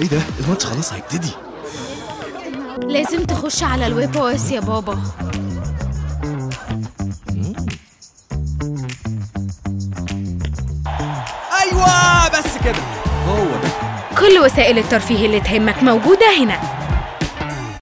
إيه ده؟ الماتش خلاص هيبتدي. لازم تخش على الويب أو إس يا بابا. أيوه بس كده. هو ده. كل وسائل الترفيه اللي تهمك موجودة هنا.